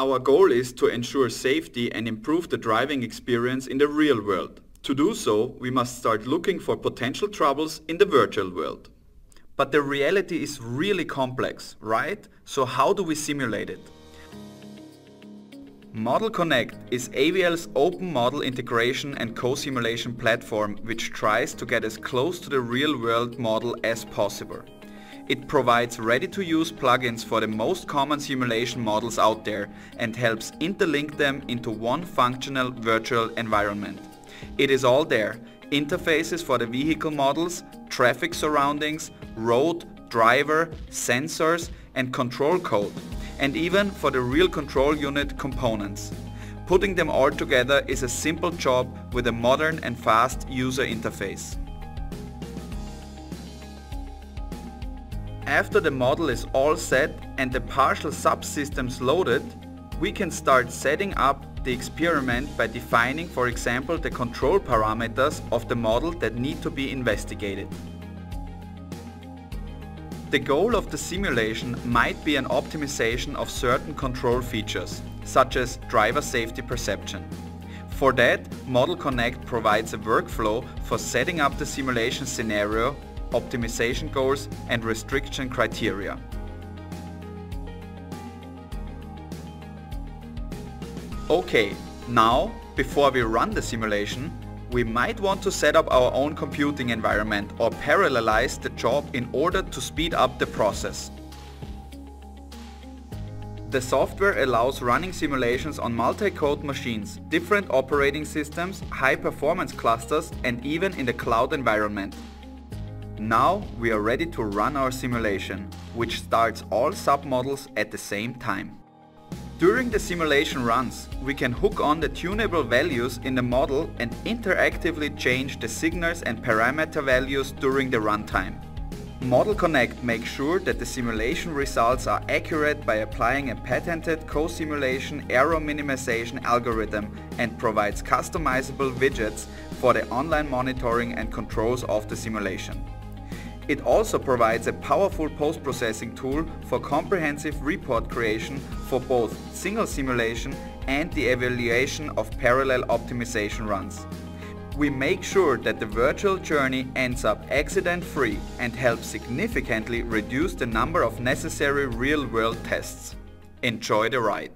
Our goal is to ensure safety and improve the driving experience in the real world. To do so, we must start looking for potential troubles in the virtual world. But the reality is really complex, right? So how do we simulate it? Model Connect is AVL's open model integration and co-simulation platform which tries to get as close to the real-world model as possible. It provides ready-to-use plugins for the most common simulation models out there and helps interlink them into one functional virtual environment. It is all there, interfaces for the vehicle models, traffic surroundings, road, driver, sensors and control code and even for the real control unit components. Putting them all together is a simple job with a modern and fast user interface. After the model is all set and the partial subsystems loaded, we can start setting up the experiment by defining for example the control parameters of the model that need to be investigated. The goal of the simulation might be an optimization of certain control features, such as driver safety perception. For that, Model Connect provides a workflow for setting up the simulation scenario, optimization goals and restriction criteria. Okay, now, before we run the simulation, we might want to set up our own computing environment or parallelize the job in order to speed up the process. The software allows running simulations on multi-code machines, different operating systems, high-performance clusters and even in the cloud environment. Now we are ready to run our simulation, which starts all submodels at the same time. During the simulation runs, we can hook on the tunable values in the model and interactively change the signals and parameter values during the runtime. Model Connect makes sure that the simulation results are accurate by applying a patented co-simulation error minimization algorithm and provides customizable widgets for the online monitoring and controls of the simulation. It also provides a powerful post-processing tool for comprehensive report creation for both single simulation and the evaluation of parallel optimization runs. We make sure that the virtual journey ends up accident-free and helps significantly reduce the number of necessary real-world tests. Enjoy the ride!